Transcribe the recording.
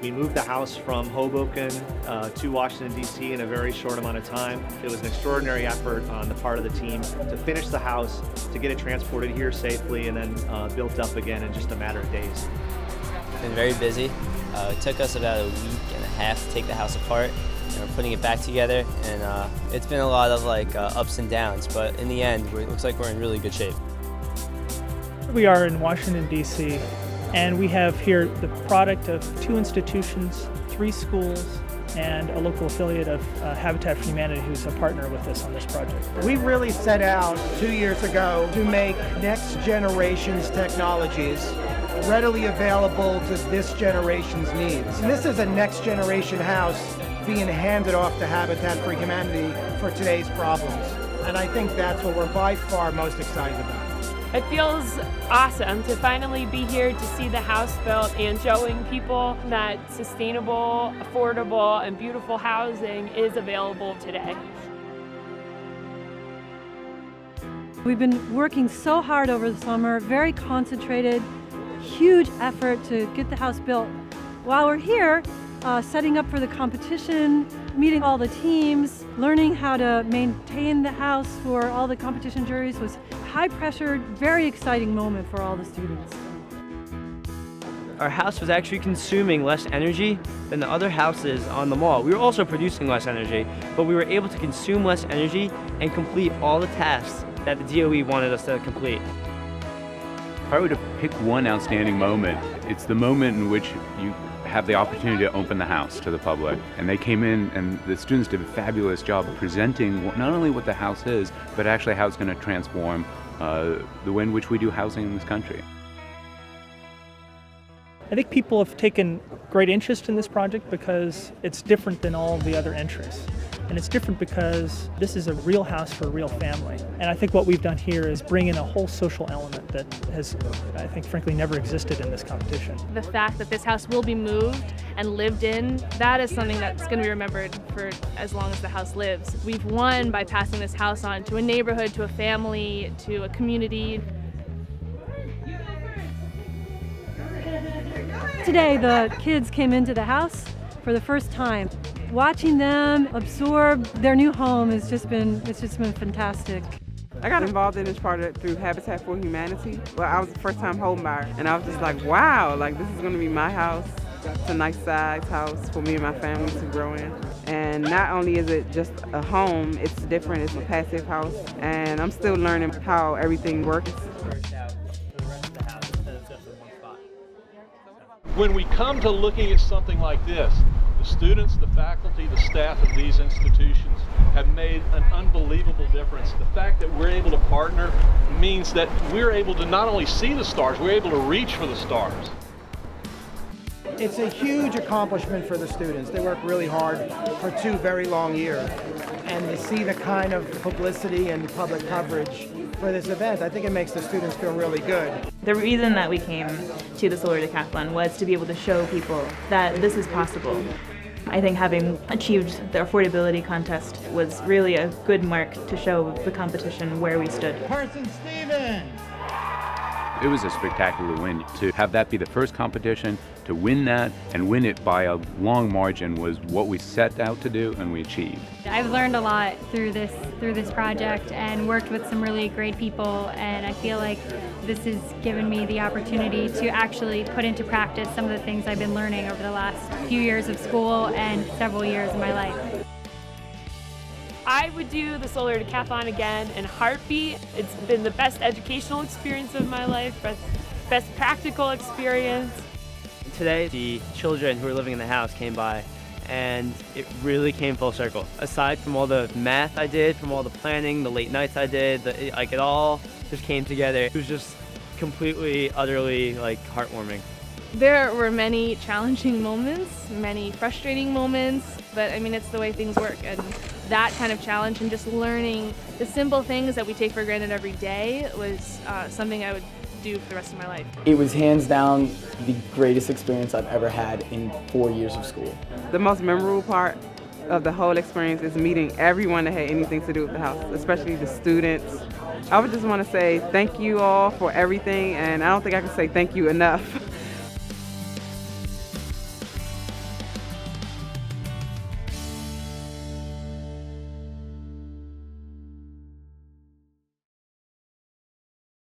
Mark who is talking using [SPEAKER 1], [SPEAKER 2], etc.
[SPEAKER 1] We moved the house from Hoboken uh, to Washington, D.C. in a very short amount of time. It was an extraordinary effort on the part of the team to finish the house, to get it transported here safely, and then uh, built up again in just a matter of days.
[SPEAKER 2] Been very busy. Uh, it took us about a week and a half to take the house apart, and we're putting it back together. And uh, it's been a lot of like uh, ups and downs, but in the end, it looks like we're in really good shape.
[SPEAKER 3] We are in Washington, D.C., and we have here the product of two institutions, three schools, and a local affiliate of uh, Habitat for Humanity who's a partner with us on this project.
[SPEAKER 4] We really set out two years ago to make next generation's technologies readily available to this generation's needs. And this is a next generation house being handed off to Habitat for Humanity for today's problems. And I think that's what we're by far most excited about.
[SPEAKER 5] It feels awesome to finally be here to see the house built and showing people that sustainable, affordable, and beautiful housing is available today.
[SPEAKER 6] We've been working so hard over the summer, very concentrated, huge effort to get the house built. While we're here, uh, setting up for the competition, meeting all the teams, learning how to maintain the house for all the competition juries was high pressure, very exciting moment for all the students.
[SPEAKER 7] Our house was actually consuming less energy than the other houses on the mall. We were also producing less energy, but we were able to consume less energy and complete all the tasks that the DOE wanted us to complete.
[SPEAKER 8] If I were to pick one outstanding moment, it's the moment in which you have the opportunity to open the house to the public. And they came in, and the students did a fabulous job of presenting not only what the house is, but actually how it's going to transform uh, the way in which we do housing in this country.
[SPEAKER 3] I think people have taken great interest in this project because it's different than all the other entries. And it's different because this is a real house for a real family. And I think what we've done here is bring in a whole social element that has, I think, frankly, never existed in this competition.
[SPEAKER 5] The fact that this house will be moved and lived in, that is something that's going to be remembered for as long as the house lives. We've won by passing this house on to a neighborhood, to a family, to a community.
[SPEAKER 6] Today, the kids came into the house for the first time. Watching them absorb their new home has just been, it's just been fantastic.
[SPEAKER 9] I got involved in this project through Habitat for Humanity. Well, I was the first time home buyer, and I was just like, wow, like this is gonna be my house. It's a nice size house for me and my family to grow in. And not only is it just a home, it's different, it's a passive house, and I'm still learning how everything works.
[SPEAKER 10] When we come to looking at something like this, the students, the faculty, the staff of these institutions have made an unbelievable difference. The fact that we're able to partner means that we're able to not only see the stars, we're able to reach for the stars.
[SPEAKER 4] It's a huge accomplishment for the students. They work really hard for two very long years. And to see the kind of publicity and public coverage for this event, I think it makes the students feel really good.
[SPEAKER 11] The reason that we came to the Solar Decathlon was to be able to show people that this is possible. I think having achieved the affordability contest was really a good mark to show the competition where we stood.
[SPEAKER 12] Parsons Stevens!
[SPEAKER 8] It was a spectacular win. To have that be the first competition, to win that and win it by a long margin was what we set out to do and we achieved.
[SPEAKER 13] I've learned a lot through this through this project and worked with some really great people and I feel like this has given me the opportunity to actually put into practice some of the things I've been learning over the last few years of school and several years of my life.
[SPEAKER 5] I would do the Solar Decathlon again in heartbeat. It's been the best educational experience of my life, best, best practical experience.
[SPEAKER 7] Today, the children who were living in the house came by and it really came full circle. Aside from all the math I did, from all the planning, the late nights I did, the, like it all just came together. It was just completely, utterly like heartwarming.
[SPEAKER 5] There were many challenging moments, many frustrating moments, but I mean, it's the way things work. And that kind of challenge and just learning the simple things that we take for granted every day was uh, something I would do for the rest of my life.
[SPEAKER 14] It was hands down the greatest experience I've ever had in four years of school.
[SPEAKER 9] The most memorable part of the whole experience is meeting everyone that had anything to do with the house, especially the students. I would just want to say thank you all for everything, and I don't think I can say thank you enough.